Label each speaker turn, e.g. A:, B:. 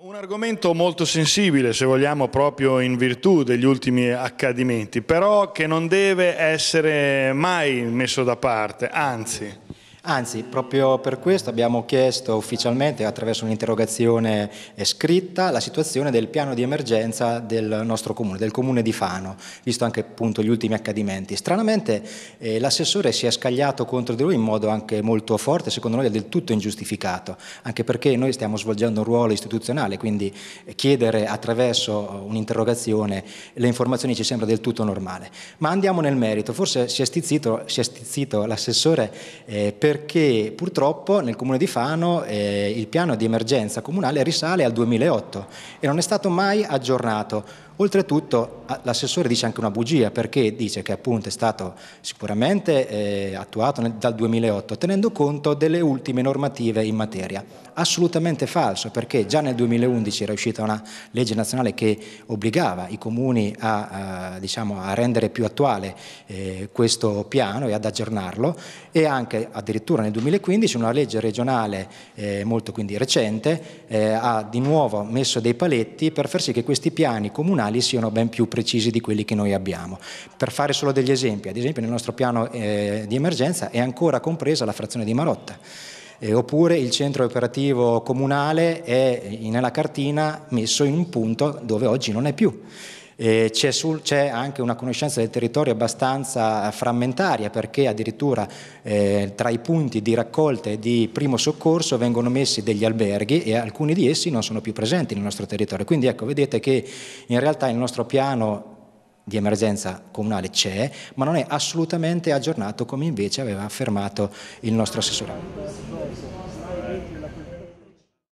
A: Un argomento molto sensibile, se vogliamo, proprio in virtù degli ultimi accadimenti, però che non deve essere mai messo da parte, anzi.
B: Anzi, proprio per questo abbiamo chiesto ufficialmente attraverso un'interrogazione scritta la situazione del piano di emergenza del nostro comune, del comune di Fano, visto anche appunto gli ultimi accadimenti. Stranamente eh, l'assessore si è scagliato contro di lui in modo anche molto forte, secondo noi del tutto ingiustificato, anche perché noi stiamo svolgendo un ruolo istituzionale, quindi chiedere attraverso un'interrogazione le informazioni ci sembra del tutto normale. Ma andiamo nel merito, forse si è stizzito, stizzito l'assessore eh, per perché purtroppo nel comune di Fano eh, il piano di emergenza comunale risale al 2008 e non è stato mai aggiornato. Oltretutto l'assessore dice anche una bugia perché dice che appunto è stato sicuramente eh, attuato nel, dal 2008 tenendo conto delle ultime normative in materia. Assolutamente falso perché già nel 2011 era uscita una legge nazionale che obbligava i comuni a, a, diciamo, a rendere più attuale eh, questo piano e ad aggiornarlo e anche addirittura nel 2015 una legge regionale eh, molto quindi recente eh, ha di nuovo messo dei paletti per far sì che questi piani comunali nazionali siano ben più precisi di quelli che noi abbiamo. Per fare solo degli esempi, ad esempio nel nostro piano eh, di emergenza è ancora compresa la frazione di Marotta. Eh, oppure il centro operativo comunale è nella cartina messo in un punto dove oggi non è più. Eh, c'è, sul, c'è, anche una conoscenza del territorio abbastanza frammentaria perché addirittura eh, tra i punti di raccolta e di primo soccorso vengono messi degli alberghi e alcuni di essi non sono più presenti nel nostro territorio. Quindi ecco, vedete che in realtà il nostro piano di emergenza comunale c'è, ma non è assolutamente aggiornato come invece aveva affermato il nostro assessore.